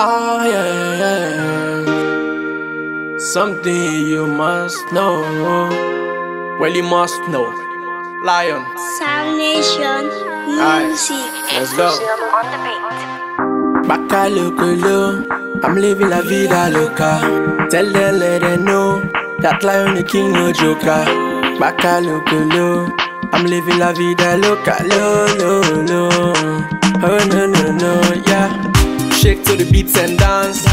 Oh yeah, yeah, yeah. Something you must know. Well, you must know. Lyon, Sound Nation Aye. Music. let's go. on the beat. Baka lokolo, I'm living la vida loca. Tell them, let them know that Lyon the king no joker. Baka lokolo, I'm living la vida loca. Lo, lo, lo. Oh no, no, no, yeah. Shake to the beats and dance.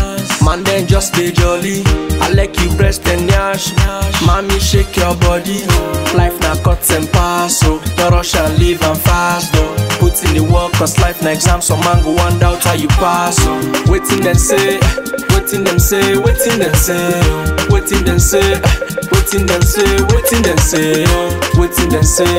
Man, then just stay jolly. I like you breast and yash. Mommy, shake your body. Life now cuts and pass, so no rush and live and fast, though. Put in the work, cause life na exam, so man go one doubt how you pass, so. Waiting them say, waiting them say, waiting them say, oh. waiting them say, waiting them say, waiting them say, oh. waiting them say,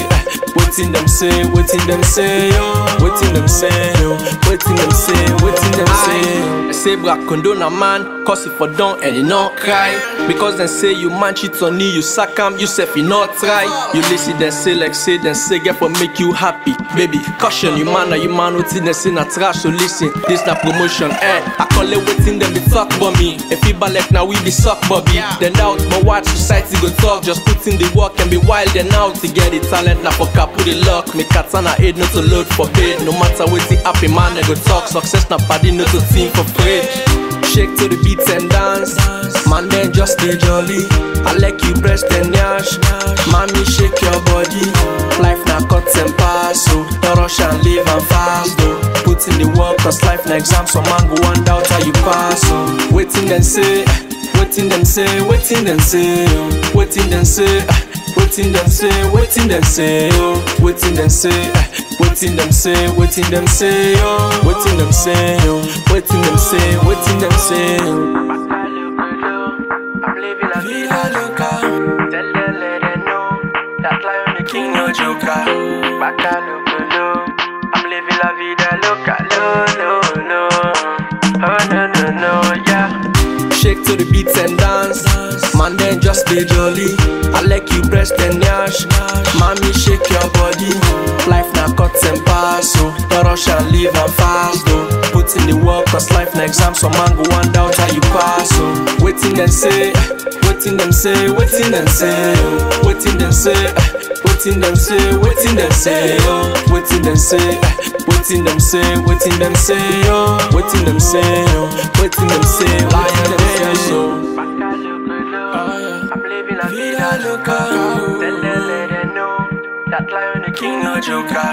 waiting them say, waiting them say, oh. waiting them say, oh. waiting them say, waiting them say. They say black condone a man, cause if for don't and he not cry. Because they say you man cheat on you, you sack him, you self you not try. You listen then say like say then say get for make you happy. Baby, caution you man or you man who think they say na trash, so listen, this na promotion, eh. I call it waiting them be talk about me. If people like now we be suck Bobby. Then out but watch society go talk, just put in the work and be wild and out to get the talent na for cap the luck. Me katana aid not to load for bed. No matter the happy man I go talk. Success na party no to team for free. Shake to the beats and dance. Man, then just stay jolly. I like you breast and yash. Mommy, shake your body. Life now cuts and pass, so no rush and live and fast, though. Put in the work, cause life na exam, so man go doubt how you pass, so. Waiting then say, waiting then say, waiting then say, oh. waiting then say, waiting then say, waiting then say, oh. waiting then say, waiting them say, waiting them say, oh. waiting them say, oh. waiting them say, waiting them say. oh. I'm living la vida loca. Tell them, let them know that Lyon the King no joker. Baka loco, I'm living la vida loca, lo, lo, lo. Oh no, no, no, yeah. Shake to the beats and. Man, then just stay jolly. I like you breast and yash. Mommy, shake your body. Life now cuts and pass, so no rush and live and fast, though. Put in the work, cause life na exam, so man go one doubt how you pass, so. Waiting them say, waiting them say, waiting them say, oh. waiting them say, waiting them say, waiting them say, oh. waiting them say, waiting them say, waiting them say, oh. waiting them say, oh. waiting them say, that lion the king no joker.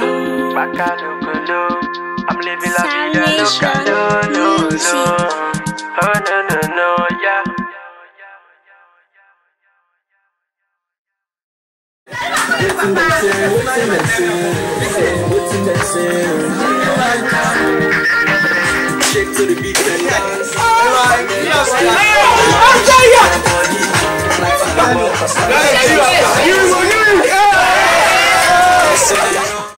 Baka loco, I'm living la vida loca, lo, lo, lo. Oh no no no, yeah. Waiting them say, waiting them say, waiting them say. Shake to the beat and dance. And then just Like a